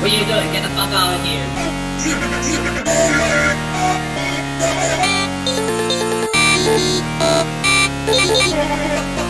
What are you doing? Get the fuck out of here.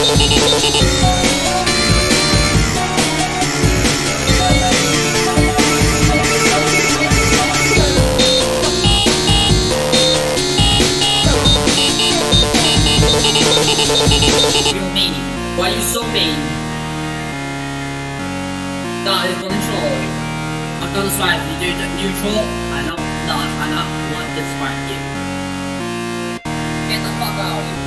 Why you so mean? That is control. I've done. You do neutral. I know. No, I know. Want this right here. Get the fuck out.